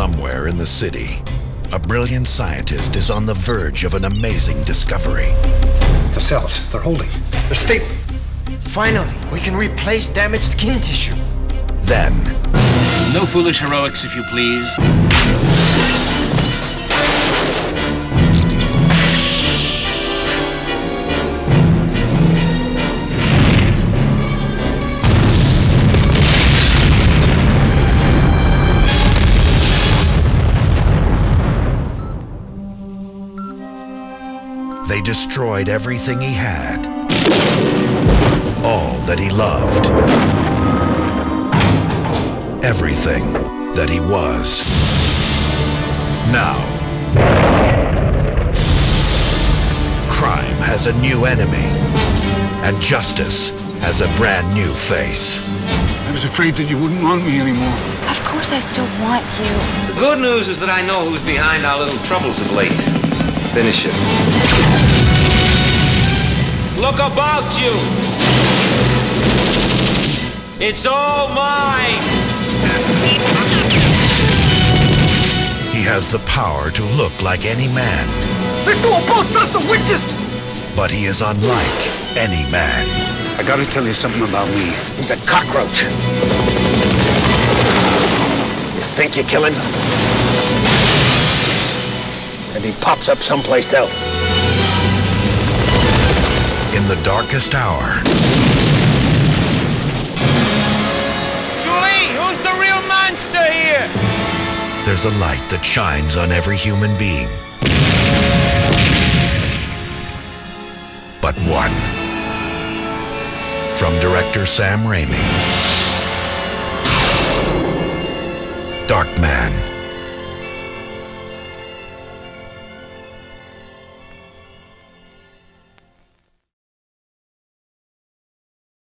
Somewhere in the city, a brilliant scientist is on the verge of an amazing discovery. The cells, they're holding. They're stable. Finally, we can replace damaged skin tissue. Then, No foolish heroics, if you please. They destroyed everything he had. All that he loved. Everything that he was. Now, crime has a new enemy, and justice has a brand new face. I was afraid that you wouldn't want me anymore. Of course I still want you. The good news is that I know who's behind our little troubles of late. Finish it. Look about you. It's all mine. He has the power to look like any man, They stole both sets of witches! but he is unlike any man. I gotta tell you something about me. He's a cockroach. You think you kill him? And he pops up someplace else. In the darkest hour, Julie, who's the real monster here? there's a light that shines on every human being. But one. From director Sam Raimi. Dark Man.